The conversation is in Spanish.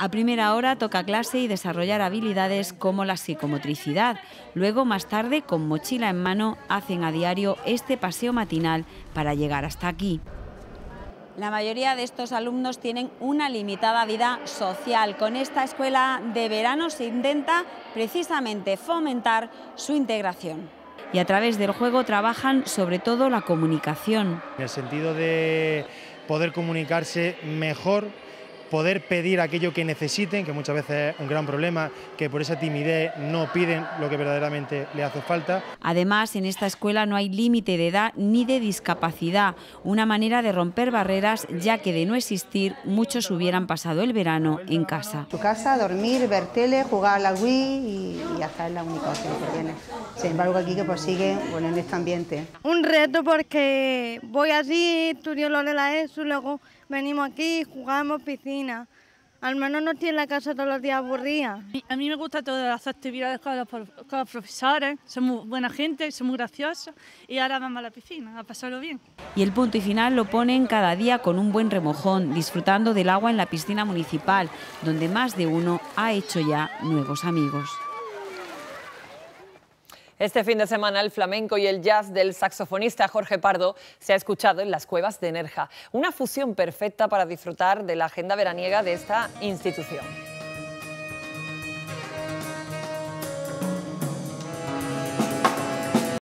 A primera hora toca clase y desarrollar habilidades como la psicomotricidad. Luego, más tarde, con mochila en mano, hacen a diario este paseo matinal para llegar hasta aquí. La mayoría de estos alumnos tienen una limitada vida social. Con esta escuela de verano se intenta precisamente fomentar su integración. Y a través del juego trabajan sobre todo la comunicación. En el sentido de poder comunicarse mejor poder pedir aquello que necesiten, que muchas veces es un gran problema, que por esa timidez no piden lo que verdaderamente le hace falta. Además, en esta escuela no hay límite de edad ni de discapacidad, una manera de romper barreras, ya que de no existir, muchos hubieran pasado el verano en casa. Tu casa, dormir, ver tele, jugar a la Wii y, y es la única opción que tiene. Sin embargo, aquí que pues sigue bueno, en este ambiente. Un reto porque voy así, estudio lo de la ESO, luego venimos aquí, jugamos piscina. Al menos no estoy en la casa todos los días aburrida. A mí me gusta todas las actividades con los, con los profesores, son muy buena gente, son muy graciosos y ahora vamos a la piscina a pasarlo bien. Y el punto y final lo ponen cada día con un buen remojón, disfrutando del agua en la piscina municipal, donde más de uno ha hecho ya nuevos amigos. Este fin de semana el flamenco y el jazz del saxofonista Jorge Pardo se ha escuchado en las cuevas de Nerja, una fusión perfecta para disfrutar de la agenda veraniega de esta institución.